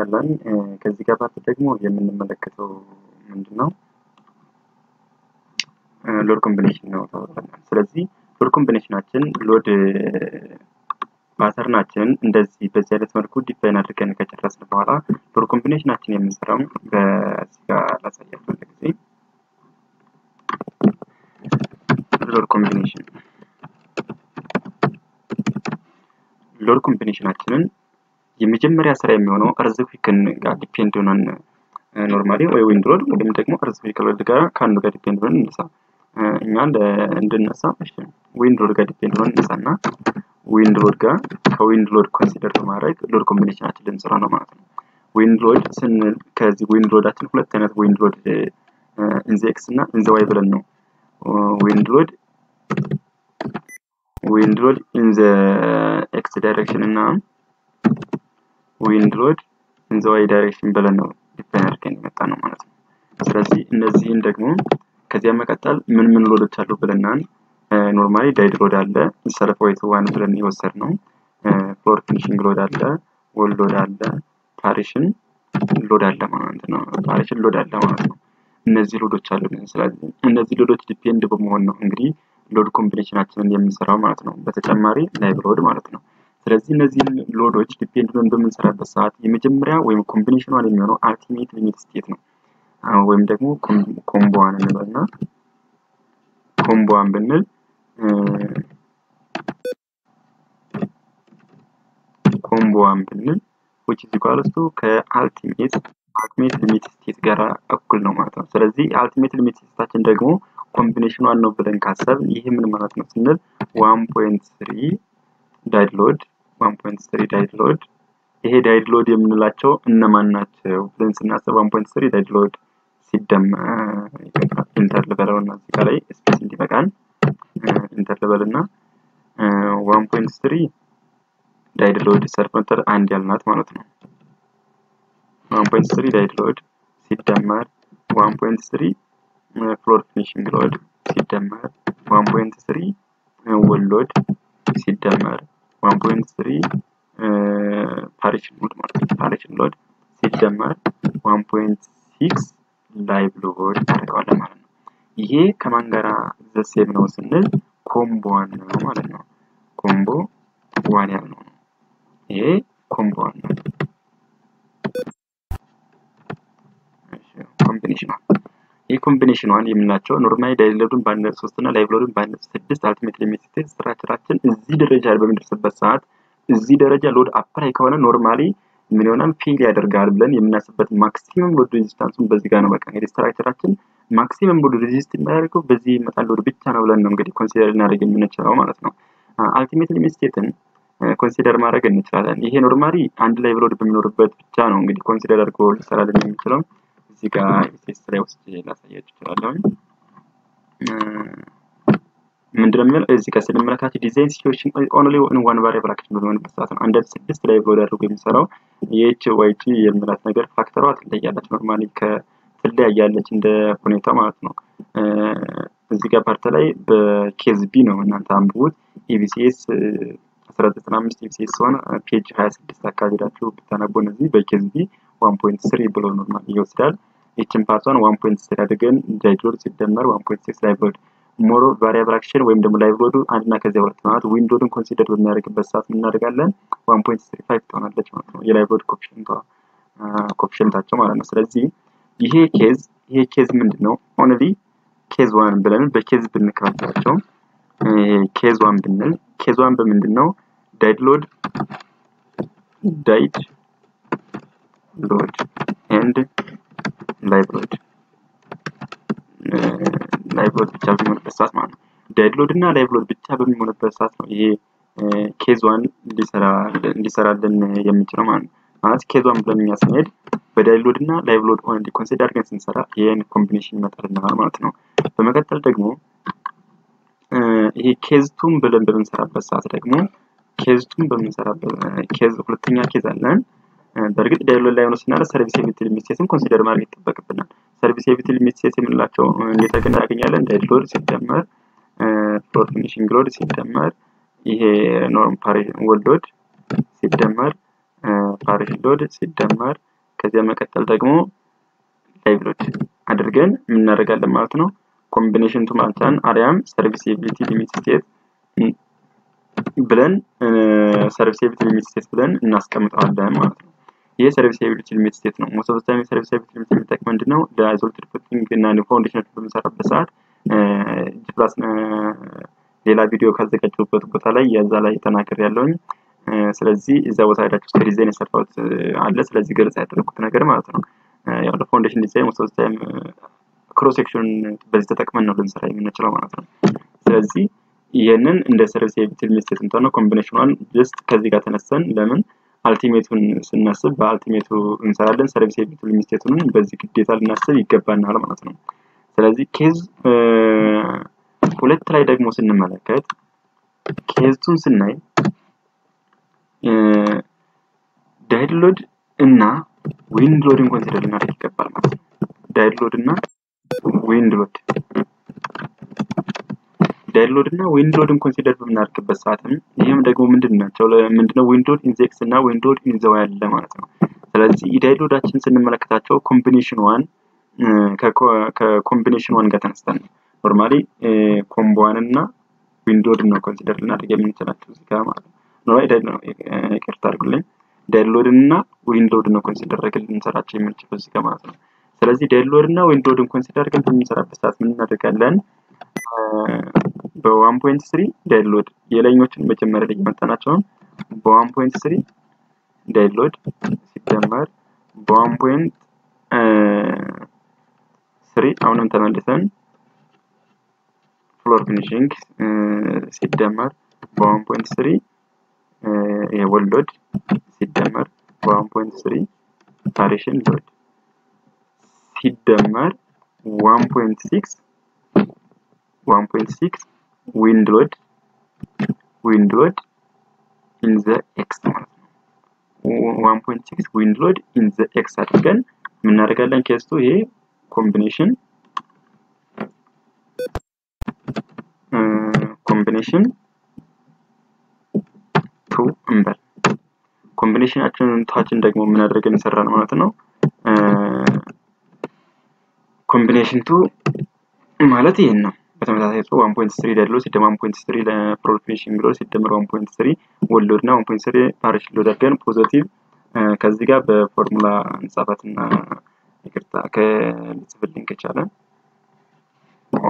እንመለከታለን። ከዚህ ጋር ደግሞ የምንመለከተው ምንድን ነው? load combination ነው ተብለናል። ስለዚህ ሎድ ኮምቢኔሽናችን ሎድ ፓተርናችንን እንደዚህ በዚህ አይነት መልኩ define አድርገን ከጨረስን በኋላ load combination አችን የምንሰራው በዚህ ጋር ላሳያችሁ ጊዜ load combination load combination አችንን የመጀመሪያ ስራ የሚሆነው earthquake ን ጋር depend ሆነን normally ወይ wind load ወይም ደግሞ earthquake load ጋር ከአንዱ ጋር depend ሆነን እንነሳ። እኛ እንድነሳ wind load ጋር depend ሆነን እንነሳና wind load ጋር ከ wind load consider በማድረግ load combination አችን ልንሰራ ነው ማለት ነው። wind load ስንል ከዚህ wind load አችን ሁለት አይነት wind load in the x እና in the y ብለን ነው wind load wind load in the x direction እና wind load in the y direction ብለን ነው define አድርገን የመጣ ነው ማለት ነው። ስለዚህ እነዚህን ደግሞ ከዚያ መቀጠል ምን ምን load ኦች አሉ ብለናል። normally dead load አለ፣ self weight one ብለን የወሰድ ነው። floor finishing load አለ፣ wall load አለ፣ partition load አለ ማለት ነው። partition load አለ ማለት ነው። እነዚህ load ኦች አሉ። ስለዚህ እነዚህ load ኦች depend በመሆን ነው እንግዲህ load combination አችንን የምንሰራው ማለት ነው። በተጨማሪ live load ማለት ነው። ስለዚህ እነዚህን load ኦችን depend በምንሰራበት ሰዓት የመጀመሪያ ወይም combination one የሚሆነው ultimate limit state ነው። ወይም ደግሞ combo one እንበልና combo one ብንል combo one ብንል which is equals to ከ ultimate ultimate limit state ጋር እኩል ነው ማለት ነው። ስለዚህ ultimate limit state አችን ደግሞ combination one ነው ብለን ካሰብ ይህ ምን ማለት ነው ስንል 1.3 dead load 1.3 dead load ይሄ dead load የምንላቸው እነማን ናቸው ብለን ስናስብ 1.3 dead load ሲደመር enter ልበለው እና እዚህ ላይ space እንዲበቃን enter ልበል እና 1.3 dead load self weight አንድ ያልናት ማለት ነው። 1.3 dead load ሲደመር 1.3 floor finishing load ሲደመር 1.3 wall load ሲደመር 1.3 partition load ማለት ነው። partition load ሲደመር 1.6 live load እናደርገዋለን ማለት ነው። ይሄ ከማን ጋራ the same ነው ስንል combo one ነው ማለት ነው። combo one ያልነው ነው። ይሄ combo one ነው። combination one ይህ combination one የምናቸው normally dead load ን በአንድ ነጥብ ሶስት እና live load ን በአንድ ነጥብ ስድስት ultimate limit structure አችን እዚህ ደረጃ በምንደርስበት ሰዓት እዚህ ደረጃ load apply ከሆነ normally ምን ይሆናል fail ያደርጋል ብለን የምናስበት maximum load resistance ኡን በዚህ ጋር ነው። በቃ እንግዲህ structure አችን maximum load resist የሚያደርገው በዚህ ይመጣል load ብቻ ነው ብለን ነው እንግዲህ consider ልናደርግ የምንችለው ማለት ነው። ultimate limit state ን consider ማድረግ እንችላለን። ይሄ normally አንድ live load በሚኖርበት ብቻ ነው እንግዲህ consider አድርጎ ሊሰራልን የሚችለው። እዚህ ጋር test ላይ ውስጥ ላሳያችሁ እችላለሁ። ምንድነው የሚለው እዚህ ጋር ስንመለከት design situation only in one variable action በሚሆንበት ሰዓት ነው። አንድ ስድስት live load አድርጎ የሚሰራው የኤች ዋይ ጂ የምላት ነገር factor ሯ ትለያለች። normally ከትለያያለች እንደ ሁኔታ ማለት ነው። እዚህ ጋር part ላይ በ case B ነው እናንተ አንብቡት። EBCS 1995 EBCS ሲሆን page 26 አካባቢ ሄዳችሁ ብታነቡ እነዚህ በ case B 1.3 ብሎ normal ይወስዳል። ይችን part ቷን 1.3 አድርገን dead load ሲደመር 1.6 live load more variable action ወይም ደግሞ live load ኡ አንድና ከዚያ ሁለት ማለት wind load ን consider በሚያደርግበት ሰዓት እናደርጋለን 1.35 ትሆናለች ማለት ነው። የ live coefficient ኣቸው ማለት ነው። ስለዚህ ይሄ case ይሄ case ምንድን ነው? only case one ብለን በ case ብንከፋፈላቸው case one ብንል case one በምንድን ነው? dead load dead load and live load live load ብቻ በሚሆንበት ሰዓት ማለት ነው። dead load እና live load ብቻ በሚሆንበት ሰዓት ነው ይሄ case one ሊሰራልን የሚችለው ማለት ነው። ማለት case one ብለን እኛ ስንሄድ በ dead load እና live load only consider አድርገን ስንሰራ ይህን combination ይመጣልናል ማለት ነው። በመቀጠል ደግሞ ይሄ case two ን ብለን በምንሰራበት ሰዓት ደግሞ case two ን በምንሰራበት case ሁለተኛ case አለን በእርግጥ dead load ላይ ሆኖ ስናለ serviceability limit state ን consider ማድረግ ይጠበቅብናል። serviceability limit state የምንላቸው እንዴት አድርገን እናገኛለን? dead load ሲደመር floor finishing load ሲደመር ይሄ ኖርም ፓሬ wall load ሲደመር partition load ሲደመር ከዚያ መቀጠል ደግሞ live load አድርገን የምናደርጋለን ማለት ነው። combination two ማልቻን አሪያም serviceability limit state ብለን serviceability limit state ብለን እናስቀምጠዋለን ማለት ነው። ይህ serviceability limit state ነው። most of time serviceability limit የሚጠቅም ምንድን ነው? ለ isolated footing እና foundation በምንሰራበት ሰዓት G plus ሌላ ቪዲዮ ካዘጋጀሁበት ቦታ ላይ የዛ ላይ ተናገር ያለውኝ ስለዚህ እዛ ቦታ ሄዳችሁ እስከ ዲዛይን የሰራሁት አለ። ስለዚህ ገለጻ ያደረኩት ነገር ማለት ነው። ያው ለ foundation design most of time cross section በዚህ ተጠቅመን ነው ልንሰራ የምንችለው ማለት ነው። ስለዚህ ይህንን እንደ serviceability limit state የምትሆነው combination ኗን just ከዚህ ጋር ተነስተን ለምን ultimate ቱን ስናስብ በ ultimate ቱ እንሰራለን። serviceability limit state ቱን በዚህ ግዴታ ልናስብ ይገባናል ማለት ነው። ስለዚህ case ሁለት ላይ ደግሞ ስንመለከት case ዙን ስናይ dead load እና wind load ን consider ልናደርግ ይገባል ማለት ነው። dead load እና wind dead load እና wind load ን consider በምናደርግበት ሰዓትም ይህም ደግሞ ምንድን ናቸው? ምንድነው ዊንድ ሎድ ኢንዜክስ እና ዊንድ ሎድ ኢንዘዋ ያለ ማለት ነው። ስለዚህ የ dead load ኣችን ስንመለከታቸው combination one ከ combination one ጋር ተነስተን ነው normally combo one እና wind load ን ነው consider ልናደርግ የምንችላቸው እዚህ ጋር ማለት ነው። normally dead ነው ይቅርታ አድርጉልኝ። dead load ን እና wind load ን ነው consider አድርገን ልንሰራቸው የምንችለው እዚህ ጋር ማለት ነው። ስለዚህ dead load እና wind load ን consider አድርገን በምንሰራበት ሰዓት ምን እናደርጋለን? በ one point three dead load የላይኞችን መጀመሪያ ላይ የመጣናቸውን በ one point three dead load ሲደመር በ one point three አሁንም ተመልሰን floor finishing ሲደመር በ one point three የ wall load ሲደመር በ one point three partition load። ሲደመር one point six one point six wind load wind load in the X ማለት ነው። one point six wind load in the X አድርገን የምናደርጋለን ኬስቱ ይሄ combination combination two እንበል combination ናችን ታችን ደግሞ ምን አድርገን ይሰራል ማለት ነው። combination two ማለት ይሄን ነው። በተመሳሳይ ጾ 1.3 dead load ሲደመር 1.3 ለ floor finishing load ሲደመር 1.3 wall load እና 1.3 partition load አድርገን positive ከዚህ ጋር በፎርሙላ እንጻፋትና ይቅርታ ከልጽፍልኝ ከቻለ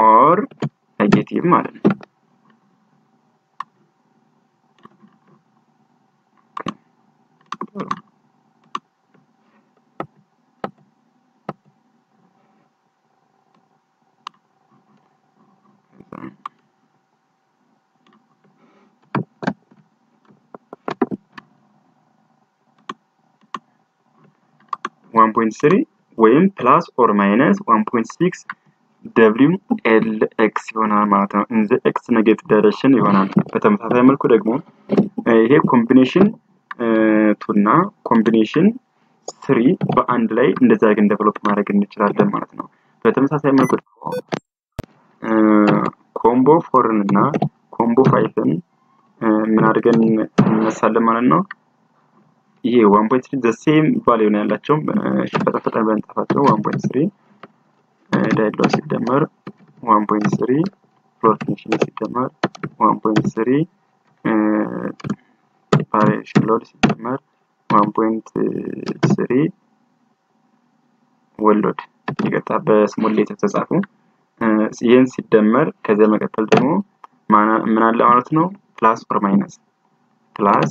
or negative ማለት ነው። one point three ወይም plus or minus one point six WLX ይሆናል ማለት ነው። in the X negative direction ይሆናል። በተመሳሳይ መልኩ ደግሞ ይሄ combination two እና combination three በአንድ ላይ እንደዛ ግን develop ማድረግ እንችላለን ማለት ነው። በተመሳሳይ መልኩ ደግሞ combo four ን እና combo five ን ምን አድርገን እንነሳለን ማለት ነው። ይሄ one point three the same value ነው ያላቸው። በጣም ፈጣን በንጻፋቸው one point three ሲደመር one point three floor finishing ሲደመር one point three partition load ሲደመር one point three wall load ይቀጣ በ small letter ተጻፉ። ይህን ሲደመር ከዚያ መቀጠል ደግሞ ምን አለ ማለት ነው plus or minus plus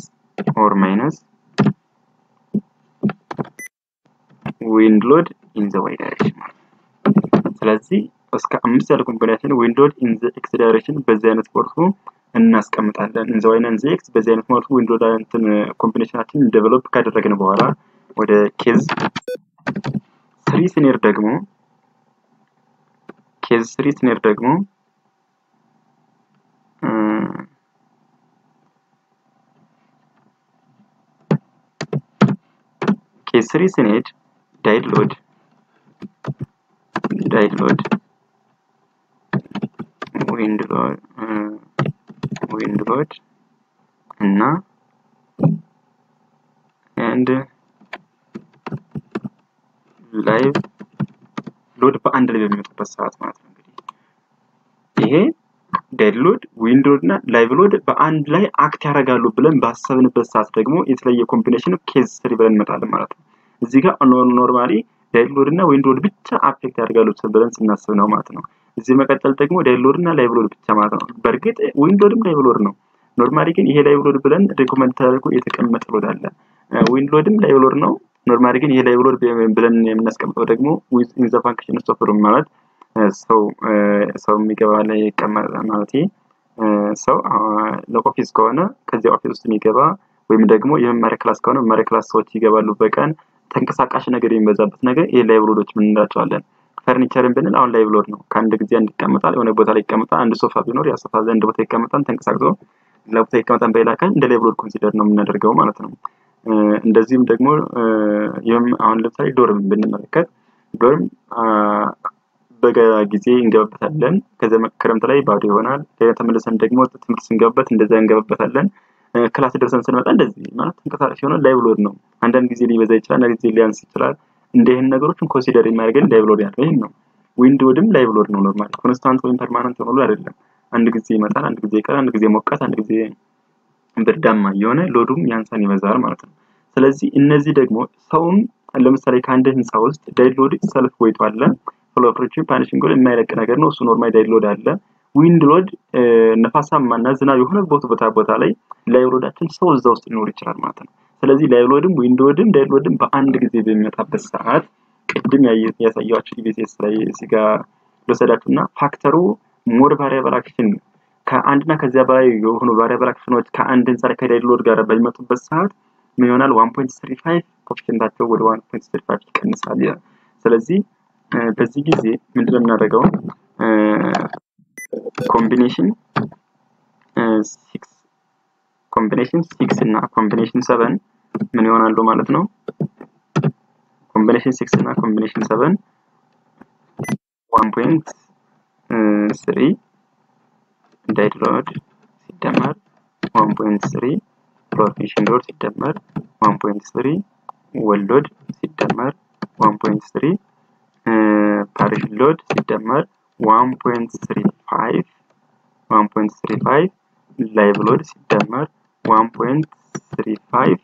or minus wind load in the Y direction ስለዚህ እስከ አምስት ያለ combination wind load in the X direction በዚህ አይነት መልኩ እናስቀምጣለን። in the Y in the X በዚህ አይነት መልኩ wind load እንትን combination ኣችን develop ካደረግን በኋላ ወደ case three ስንሄድ ደግሞ ኬዝ ስሪ ስኔር ደግሞ ኬዝ ስሪ ስንሄድ ሎድ ዊንድ ሎድ እና አንድ live load በአንድ ላይ በሚመጡበት ሰዓት ማለት ነው። እንግዲህ. ይሄ dead load፣ wind load እና live load በአንድ ላይ act ያደርጋሉ ብለን ባሰብንበት ሰዓት ደግሞ የተለየ combination case three ብለን እንመጣለን ማለት ነው። እዚህ ጋር normally dead load እና wind load ብቻ affect ያደርጋሉ ብለን ስናስብ ነው ማለት ነው። እዚህ መቀጠል ደግሞ dead load እና live load ብቻ ማለት ነው። በእርግጥ wind load ም live load ነው። normally ግን ይሄ live load ብለን recommend ተደርጎ የተቀመጠ load አለ። wind load ም live load ነው። normally ግን ይሄ live load ብለን የምናስቀምጠው ደግሞ in function of room ማለት ሰው ሰው የሚገባ ላይ ይቀመጥ ማለት ሰው ለ office ከሆነ ከዚያ office ውስጥ የሚገባ ወይም ደግሞ የመማሪያ class ከሆነ መማሪያ class ሰዎች ይገባሉ በቀን ተንቀሳቃሽ ነገር የሚበዛበት ነገር ይሄ live load ኦች ምን እንላቸዋለን? ፈርኒቸርን ብንል አሁን live load ነው። ከአንድ ጊዜ አንድ ይቀመጣል፣ የሆነ ቦታ ላይ ይቀመጣል። አንድ ሶፋ ቢኖር ያ ሶፋ ዘንድ ቦታ ይቀመጣል፣ ተንቀሳቅሶ ሌላ ቦታ ይቀመጣል። በሌላ ቀን እንደ live load consider ነው የምናደርገው ማለት ነው። እንደዚህም ደግሞ ይህም አሁን ለምሳሌ dorm ብንመለከት dorm በጋ ጊዜ እንገባበታለን። ከዚያ ክረምት ላይ ባዶ ይሆናል። ተመልሰን ደግሞ ትምህርት ስንገባበት እንደዚያ እንገባበታለን። class ደርሰን ስንመጣ እንደዚህ ማለት ተንቀሳቃሽ የሆነ live load ነው። አንዳንድ ጊዜ ሊበዛ ይችላል፣ አንዳንድ ጊዜ ሊያንስ ይችላል። እንደ ይህን ነገሮችን consider የሚያደርገን live load ያለው ይህን ነው። wind load ም live load ነው። normal constant ወይም permanent ሆኖ አይደለም። አንድ ጊዜ ይመጣል፣ አንድ ጊዜ ይቀራል፣ አንድ ጊዜ ሞቃት፣ አንድ ጊዜ ብርዳማ የሆነ ሎዱም ያንሳን ይበዛል ማለት ነው። ስለዚህ እነዚህ ደግሞ ሰውም ለምሳሌ ከአንድ ህንፃ ውስጥ ዳይድ ሎድ ሰልፍ ወይቶ አለ ፍሎፕሮችን ፓኒሽንግ የማይለቅ ነገር ነው። እሱ ኖርማል ዳይድ ሎድ አለ። ዊንድ ሎድ ነፋሳማ እና ዝናብ የሆነ ቦታ ቦታ ላይ ላይቭ ሎዳችን ሰው እዛ ውስጥ ሊኖር ይችላል ማለት ነው። ስለዚህ ላይቭ ሎድም ዊንድ ሎድም ዳይድ ሎድም በአንድ ጊዜ በሚመጣበት ሰዓት ቅድም ያሳየኋቸው EBCS ላይ እዚህ ልወሰዳችሁ እና factor ኡ more variable action ከአንድና ከዚያ በላይ የሆኑ variable action ኦች ከአንድ ህንፃ ላይ ከ dead load ጋር በሚመጡበት ሰዓት ምን ይሆናል? one point three five coefficient ኣቸው ወደ one point three five ይቀንሳል። ስለዚህ በዚህ ጊዜ ምንድነው የምናደርገው? combination six combination six እና combination seven ምን ይሆናሉ ማለት ነው? combination six እና combination seven one point three dead load ሲደመር one point three floor finishing load ሲደመር one point three wall load ሲደመር one point three partition load ሲደመር one point three five one point three five live load ሲደመር one point three five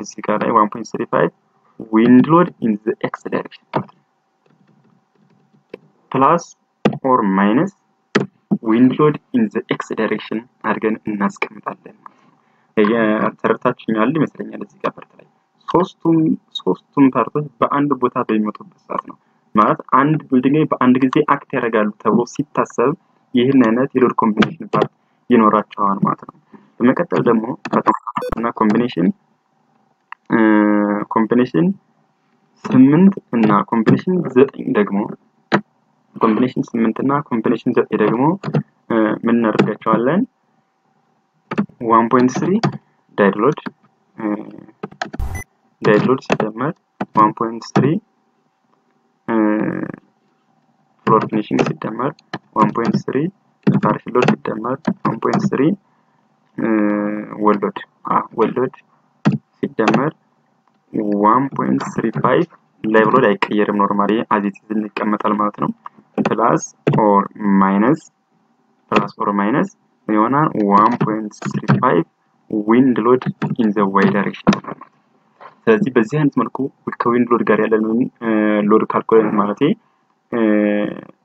እዚህ ጋር ላይ one point three five wind load in the X direction plus or minus wind load in the X direction አድርገን እናስቀምጣለን። ተረድታችሁኛል ይመስለኛል። እዚህ ጋር part ላይ ሶስቱም part ኦች በአንድ ቦታ በሚመጡበት ሰዓት ነው ማለት አንድ building ላይ በአንድ ጊዜ act ያደርጋሉ ተብሎ ሲታሰብ ይህን አይነት የ load combination part ይኖራቸዋል ማለት ነው። በመቀጠል ደግሞ እና combination combination ስምንት እና combination ዘጠኝ ደግሞ combination ስምንት እና combination ዘጠኝ ደግሞ ምን እናደርጋቸዋለን? one point three dead load dead load ሲደመር one point three floor finishing ሲደመር one point three partition load ሲደመር one point three wall load wall load ሲደመር one point three five live load አይቀየርም። normally as it is ን ይቀመጣል ማለት ነው። plus or minus plus or minus ይሆናል one point three five wind load in the Y direction ስለዚህ በዚህ አይነት መልኩ ከ wind load ጋር ያለንን load calculate ማለት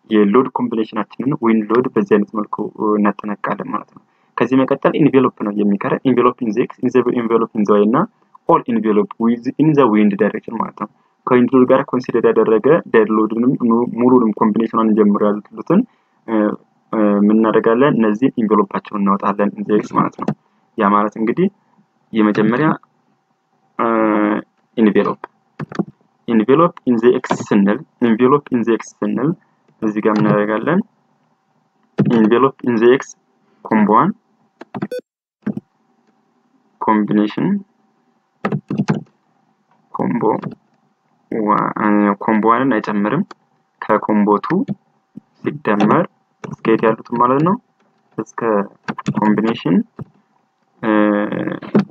የ load combination ኣችንን wind load በዚህ አይነት መልኩ እናጠናቃለን ማለት ነው። ከዚህ መቀጠል envelope ነው የሚቀረን። envelope in the X in the Y እና all envelope in the wind direction ማለት ነው። ከ wind load ጋር consider ያደረገ dead load ንም ሙሉንም combination ዋንን ጀምሮ ያሉትን ምን እናደርጋለን? እነዚህ envelope ኣቸውን እናወጣለን in the X ማለት ነው። ያ ማለት እንግዲህ የመጀመሪያ envelope envelope in the X ስንል envelope in the X ስንል እዚህ ጋር እናደርጋለን? envelope in the X combo one combination combo combo one ን አይጨምርም። ከ combo two ሲደመር እስከ የት ያሉትን ማለት ነው? እስከ combination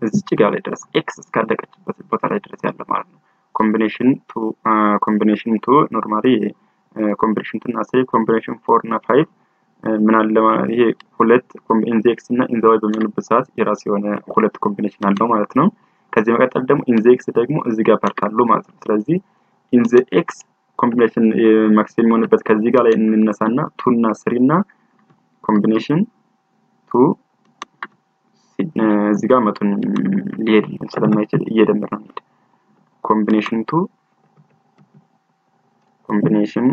እዚች ጋር ላይ ድረስ X እስካለቀችበት ቦታ ላይ ድረስ ያለ ማለት ነው። combination two combination two normally combination two እና three combination four እና five ምን አለ ይሄ ሁለት in the X እና in the Y በሚሆኑበት ሰዓት የራሱ የሆነ ሁለት combination አለው ማለት ነው። ከዚህ መቀጠል ደግሞ in the X ደግሞ እዚህ ጋር part ማለት ነው። ስለዚህ in the X combination max የሚሆንበት ከዚህ ጋር ላይ እንነሳና two እና three እና combination two እዚህ ጋር መጡን ሊሄድ ስለማይችል እየደመረ ነው combination two combination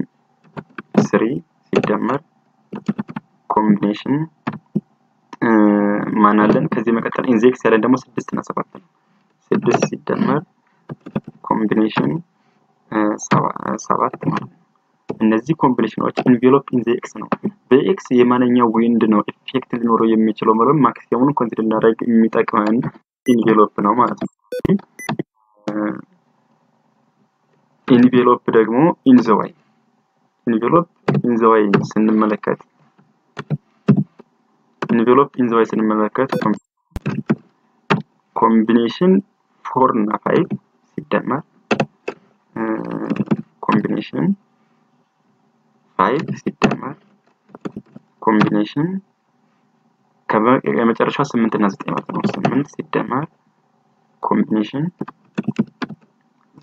three ሲደመር combination ማን አለን? ከዚህ መቀጠል in the X ያለን ደግሞ ስድስት እና ሰባት ነው። ስድስት ሲደመር combination ሰባት ማለት ነው። እነዚህ combination ኖች envelope in ነው። በ X የማንኛው wind ነው effect ሊኖረው የሚችለው ማለት maximum ኡን consider እንዳደረግ የሚጠቅመን ኢንቬሎፕ ነው ማለት ነው። ኢንቬሎፕ ደግሞ ኢንዘዋይ ኢንቬሎፕ ኢንዘዋይ ስንመለከት envelope in the Y ስንመለከት combination four እና five ሲደመር combination five ሲደመር combination የመጨረሻው ስምንት እና ዘጠኝ ማለት ነው። ስምንት ሲደመር combination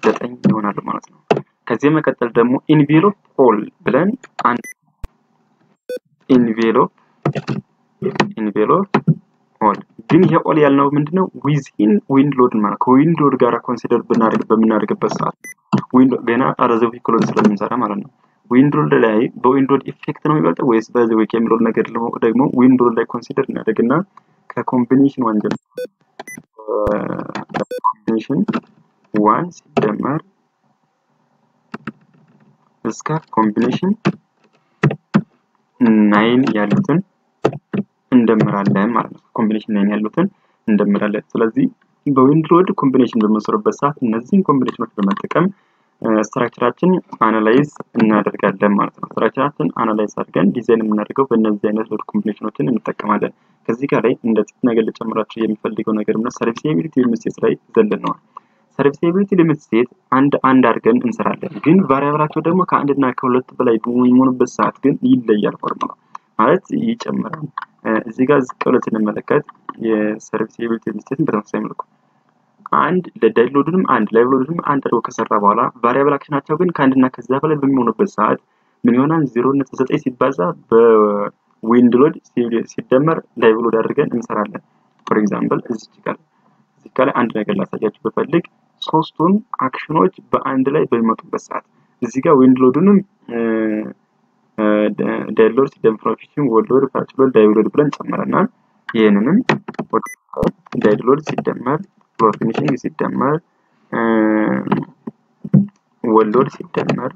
ዘጠኝ ይሆናሉ ማለት ነው። ከዚህ መቀጠል ደግሞ envelope all ብለን አንድ ኢንቬሎፕ ኢንቬሎፕ ሆል ግን ይሄ ኦል ያልነው ምንድነው ዊዝኢን ዊንድ ሎድ ማለት ከዊንድ ሎድ ጋር ኮንሲደር ብናደርግ በምናደርግበት ሰዓት ዊንድ ገና አረዘው ኢኮሎጂ ስለምንሰራ ማለት ነው። ዊንድ ሎድ ላይ በዊንድ ሎድ ኢፌክት ነው የሚበልጠው ወይስ በዚህ ዊክ የሚለው ነገር ደግሞ ዊንድ ሎድ ላይ ኮንሲደር እናደርግና ከኮምቢኔሽን ጀምሮ ኮምቢኔሽን one ሲደመር እስከ combination nine ያሉትን እንደምራለን ማለት ነው። combination nine ያሉትን እንደምራለን። ስለዚህ በ wind load combination በምንሰሩበት ሰዓት እነዚህን combination ኖች በመጠቀም structure ኣችን analyze እናደርጋለን ማለት ነው። structure ኣችን analyze አድርገን ዲዛይን የምናደርገው በእነዚህ አይነት load combination ኖችን እንጠቀማለን። ከዚህ ጋር ላይ እንደ ነገር ልጨምራቸው የሚፈልገው ነገር ምነው serviceability limit state ላይ ዘለነዋል። serviceability limit state አንድ አንድ አድርገን እንሰራለን። ግን variable ኣቸው ደግሞ ከአንድ እና ከሁለት በላይ በሚሆኑበት ሰዓት ግን ይለያል። ፎርሙላ ማለት ይጨምራል። እዚህ ጋር ዝቅ ብለን ስንመለከት የ serviceability limit state ን በተመሳሳይ መልኩ አንድ ለዳይሎድንም አንድ ላይቭ ሎድንም አንድ አድርጎ ከሰራ በኋላ variable action ኣቸው ግን ከአንድ እና ከዚያ በላይ በሚሆኑበት ሰዓት ምን ይሆናል? ዜሮ ነጥብ ዘጠኝ ሲባዛ በዊንድ ሎድ ሲደመር ላይቭ ሎድ አድርገን እንሰራለን። ፎር ኤግዛምፕል እዚች ጋር እዚህ ጋር አንድ ነገር ላሳያችሁ ብፈልግ ሶስቱን አክሽኖች በአንድ ላይ በሚመጡበት ሰዓት እዚህ ጋር ዊንድ ሎዱንም ዳይሎድ ሲደመር ፊሽን ወልድ ሎድ ፓርች ሎድ ዳይቭ ሎድ ብለን ጨምረናል። ይህንንም ዳይሎድ ሲደመር ፍሎር ሲደመር ወሎድ ሲደመር